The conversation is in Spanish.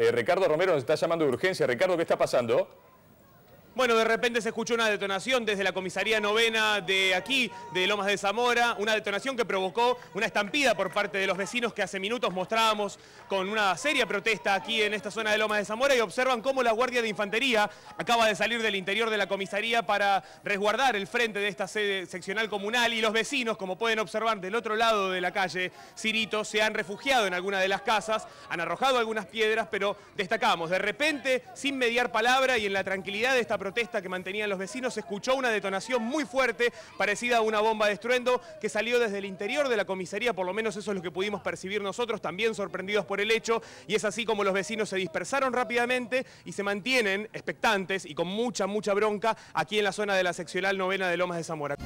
Eh, Ricardo Romero nos está llamando de urgencia. Ricardo, ¿qué está pasando? Bueno, de repente se escuchó una detonación desde la comisaría novena de aquí, de Lomas de Zamora, una detonación que provocó una estampida por parte de los vecinos que hace minutos mostrábamos con una seria protesta aquí en esta zona de Lomas de Zamora y observan cómo la Guardia de Infantería acaba de salir del interior de la comisaría para resguardar el frente de esta sede seccional comunal y los vecinos, como pueden observar del otro lado de la calle Cirito, se han refugiado en alguna de las casas, han arrojado algunas piedras, pero destacamos, de repente, sin mediar palabra y en la tranquilidad de esta protesta, protesta que mantenían los vecinos, se escuchó una detonación muy fuerte, parecida a una bomba de estruendo, que salió desde el interior de la comisaría, por lo menos eso es lo que pudimos percibir nosotros, también sorprendidos por el hecho, y es así como los vecinos se dispersaron rápidamente y se mantienen expectantes y con mucha, mucha bronca aquí en la zona de la seccional novena de Lomas de Zamora.